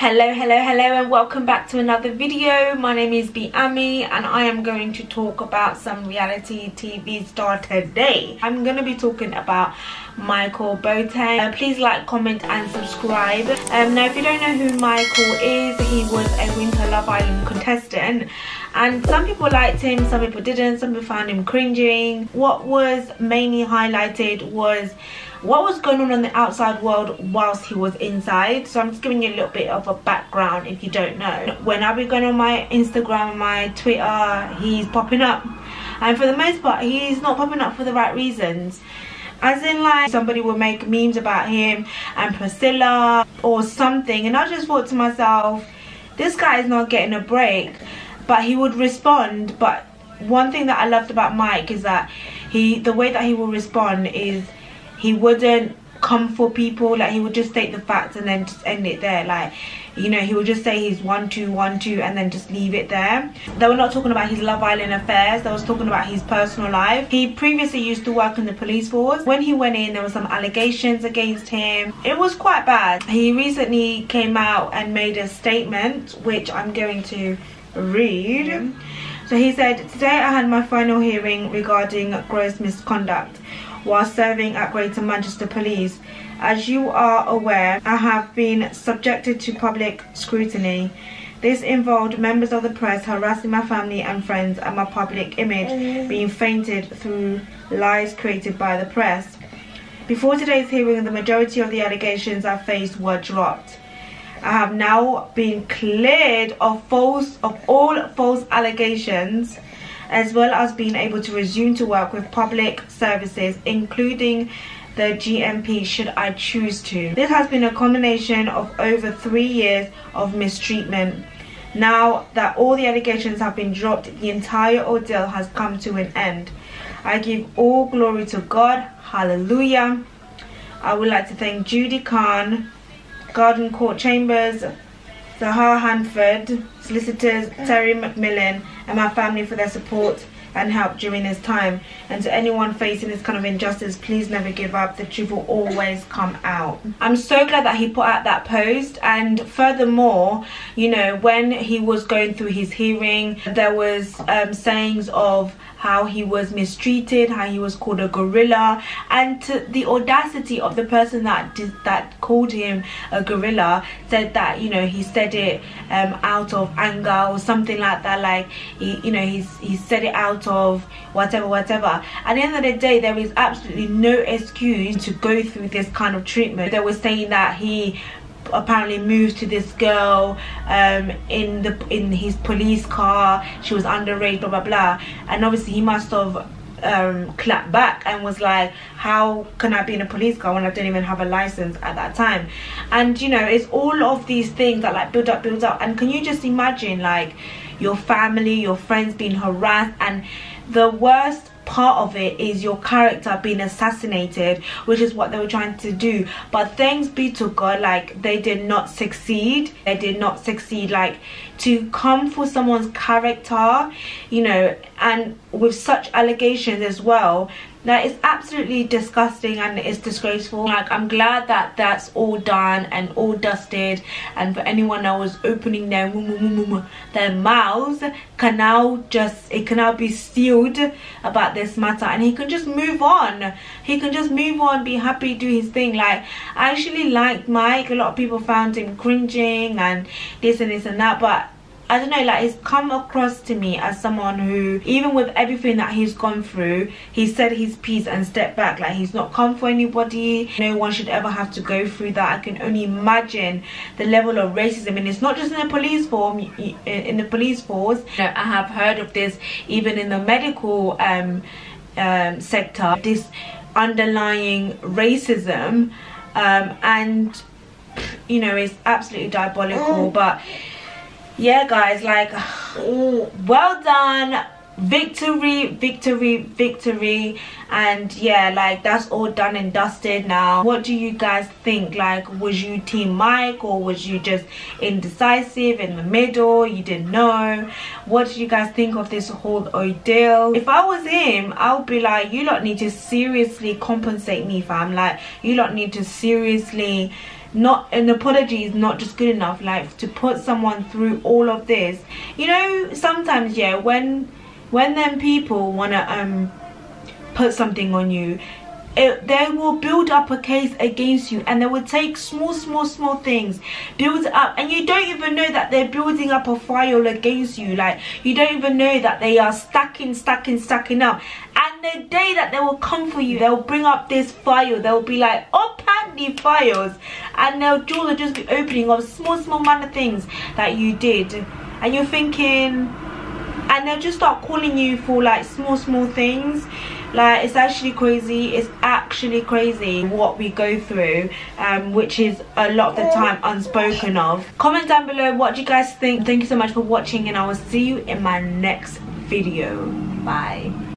hello hello hello and welcome back to another video. My name is BeAmie and I am going to talk about some reality TV star today. I'm going to be talking about Michael Boateng uh, please like comment and subscribe. Um, now if you don't know who Michael is he was a Winter Love Island contestant and some people liked him some people didn't some people found him cringing. What was mainly highlighted was what was going on in the outside world whilst he was inside. So i'm just giving you a little bit of a background if you don't know. When i be going on my instagram my twitter he's popping up. And for the most part he's not popping up for the right reasons. As in like somebody will make memes about him and priscilla or something. And i just thought to myself this guy is not getting a break but he would respond but one thing that i loved about mike is that he the way that he will respond is he wouldn't come for people like he would just state the facts and then just end it there. Like you know he would just say he's one two one two and then just leave it there. They were not talking about his love island affairs. They was talking about his personal life. He previously used to work in the police force. When he went in there were some allegations against him. It was quite bad. He recently came out and made a statement which i'm going to read. Mm-hmm. So he said today i had my final hearing regarding gross misconduct while serving at Greater Manchester Police. As you are aware, I have been subjected to public scrutiny. This involved members of the press harassing my family and friends and my public image being fainted through lies created by the press. Before today's hearing, the majority of the allegations I faced were dropped. I have now been cleared of false of all false allegations as well as being able to resume to work with public services including the GMP should I choose to. This has been a combination of over three years of mistreatment. Now that all the allegations have been dropped, the entire ordeal has come to an end. I give all glory to God. Hallelujah. I would like to thank Judy Khan, Garden Court Chambers, Zahar Hanford, solicitors Terry McMillan, and my family for their support and help during this time. And to anyone facing this kind of injustice, please never give up. The truth will always come out. I'm so glad that he put out that post. And furthermore, you know, when he was going through his hearing, there was um, sayings of how he was mistreated, how he was called a gorilla, and the audacity of the person that did, that called him a gorilla said that you know he said it um, out of anger or something like that. Like he, you know, he's he said it out of whatever, whatever. At the end of the day, there is absolutely no excuse to go through this kind of treatment. They were saying that he apparently moved to this girl um, in the in his police car. She was underage blah blah blah. And obviously he must have um, clapped back and was like how can I be in a police car when I don't even have a license at that time? And you know it's all of these things that like build up build up. And can you just imagine like your family your friends being harassed? And the worst part of it is your character being assassinated which is what they were trying to do. But thanks be to god like they did not succeed. They did not succeed like to come for someone's character you know and with such allegations as well that is absolutely disgusting and it's disgraceful. Like i'm glad that that's all done and all dusted and for anyone that was opening their their mouths can now just it can now be sealed about this matter and he can just move on. He can just move on be happy do his thing. Like i actually liked mike. A lot of people found him cringing and this and this and that but I don't know like he's come across to me as someone who even with everything that he's gone through he said his piece and stepped back. Like he's not come for anybody. No one should ever have to go through that. I can only imagine the level of racism. And it's not just in the police form in the police force. You know, I have heard of this even in the medical um, um, sector this underlying racism. Um, and you know it's absolutely diabolical. Mm. but yeah guys like well done. Victory victory victory. And yeah like that's all done and dusted now. What do you guys think? Like was you team mike or was you just indecisive in the middle? You didn't know. What do you guys think of this whole ordeal? If i was him i would be like you lot need to seriously compensate me fam. Like you lot need to seriously not an apology is not just good enough like to put someone through all of this. You know sometimes yeah when when them people want to um put something on you it, they will build up a case against you and they will take small small small things build up and you don't even know that they're building up a file against you like you don't even know that they are stacking stacking stacking up the day that they will come for you. They'll bring up this file they'll be like open the files and they'll will just be opening of small small minor things that you did. And you're thinking and they'll just start calling you for like small small things. Like it's actually crazy. It's actually crazy what we go through um, which is a lot of the time unspoken of. Comment down below what you guys think. Thank you so much for watching and i will see you in my next video. Bye